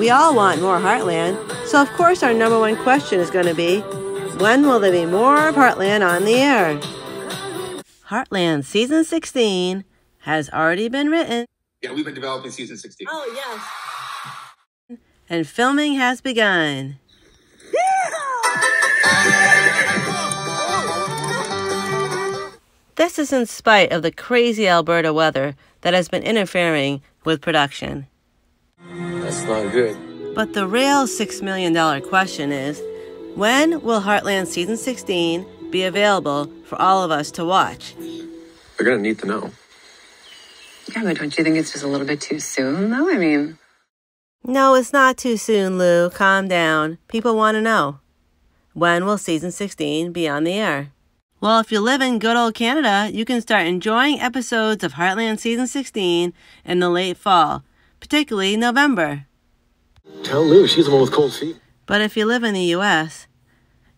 We all want more Heartland, so of course our number one question is going to be when will there be more of Heartland on the air? Heartland Season 16 has already been written. Yeah, we've been developing season 16. Oh, yes. And filming has begun. This is in spite of the crazy Alberta weather that has been interfering with production. That's not good. But the real $6 million question is when will Heartland Season 16 be available for all of us to watch? They're gonna need to know. Yeah, but don't you think it's just a little bit too soon, though? I mean, No, it's not too soon, Lou. Calm down. People want to know. When will season 16 be on the air? Well, if you live in good old Canada, you can start enjoying episodes of Heartland season 16 in the late fall, particularly November. Tell Lou she's the one with cold feet. But if you live in the US,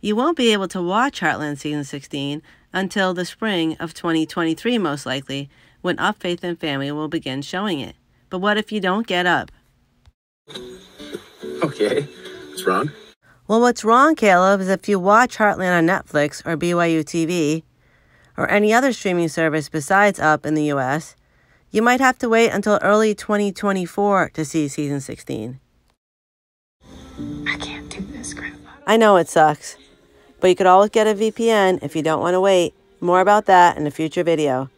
you won't be able to watch Heartland season 16 until the spring of 2023, most likely, when Up Faith and Family will begin showing it. But what if you don't get up? Okay. What's wrong? Well, what's wrong, Caleb, is if you watch Heartland on Netflix or BYU TV or any other streaming service besides Up in the US, you might have to wait until early 2024 to see season 16. I do this, Grandpa. I know it sucks, but you could always get a VPN if you don't want to wait. More about that in a future video.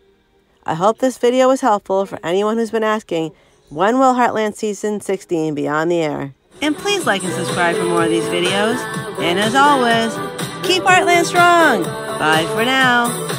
I hope this video was helpful for anyone who's been asking, when will Heartland Season 16 be on the air? And please like and subscribe for more of these videos. And as always, keep Heartland strong. Bye for now.